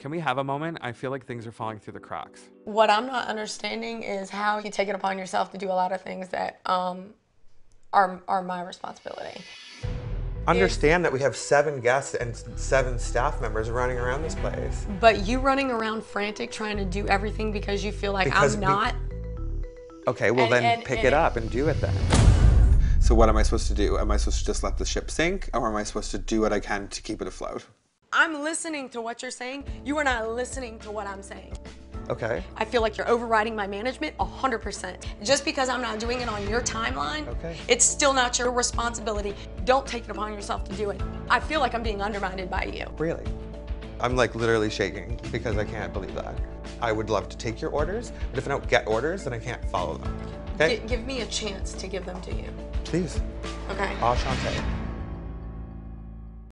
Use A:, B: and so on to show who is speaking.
A: Can we have a moment? I feel like things are falling through the cracks.
B: What I'm not understanding is how you take it upon yourself to do a lot of things that um, are, are my responsibility.
C: Understand that we have seven guests and seven staff members running around this place.
B: But you running around frantic trying to do everything because you feel like
C: Because
B: I'm not.
C: Okay, well
B: And-
C: then
B: and-
C: pick
B: and-
C: it up and do it then. So what am I supposed to do? Am I supposed to just let the ship sink, or am I supposed to do what I can to keep it afloat?
B: I'm listening to what you're saying. You are not listening to what I'm saying.
C: Okay.
B: I feel like you're overriding my management 100%. Just because I'm not doing it on your timeline,
C: Okay.
B: it's still not your responsibility. Don't take it upon yourself to do it. I feel like I'm being undermined by you.
C: Really? I'm like literally shaking because I can't believe that. I would love to take your orders, but if I don't get orders, then I can't follow them. Okay?
B: Gi- give me a chance to give them to you.
C: Please.
B: Okay.
C: Enchanté.